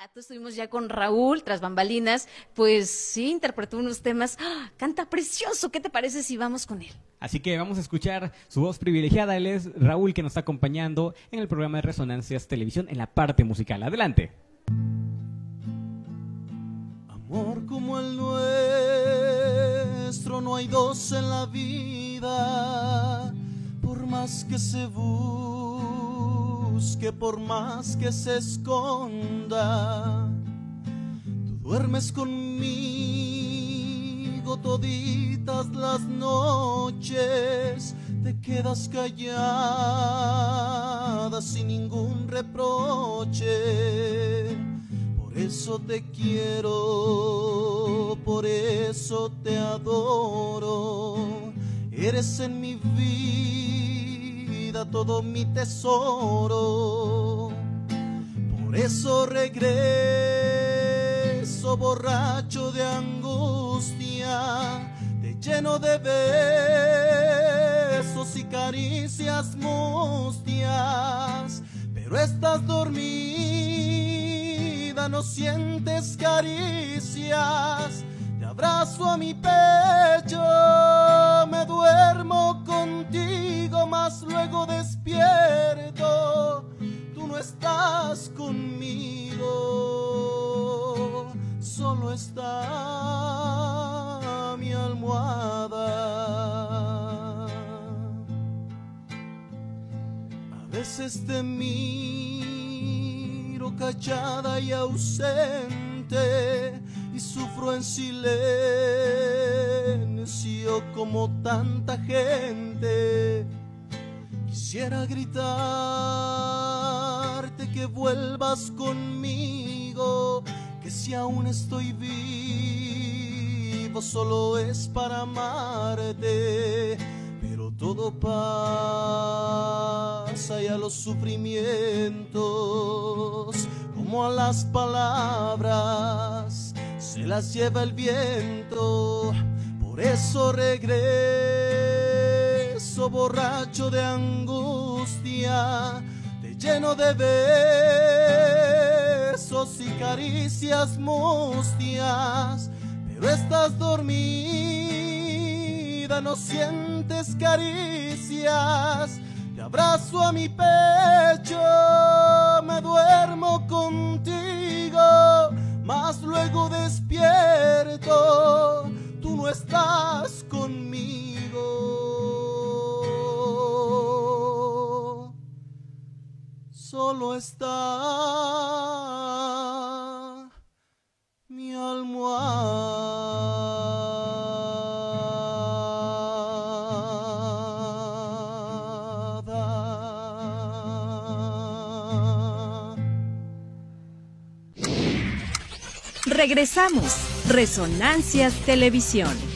rato estuvimos ya con Raúl, tras bambalinas, pues sí, interpretó unos temas, ¡Ah! canta precioso, ¿qué te parece si vamos con él? Así que vamos a escuchar su voz privilegiada, él es Raúl que nos está acompañando en el programa de Resonancias Televisión en la parte musical. Adelante. Amor como el nuestro, no hay dos en la vida, por más que se busque, por más que se esconda. Tú duermes conmigo toditas las noches, te quedas callada sin ningún reproche. Por eso te quiero, por eso te adoro. Eres en mi vida todo mi tesoro. Por eso regreso borracho de angustia, te lleno de besos y caricias mustias, pero estás dormida, no sientes caricias. Te abrazo a mi pecho, me duermo conmigo, solo está mi almohada. A veces te miro callada y ausente y sufro en silencio como tanta gente. Quisiera gritarte que vuelvas conmigo, que si aún estoy vivo solo es para amarte, pero todo pasa y a los sufrimientos, como a las palabras, se las lleva el viento, por eso regreso borracho de angustia, lleno de besos y caricias mustias, pero estás dormida, no sientes caricias, te abrazo a mi pecho, me duermo contigo, mas luego despierto, tú no estás conmigo, solo está mi. Regresamos. Resonancias Televisión.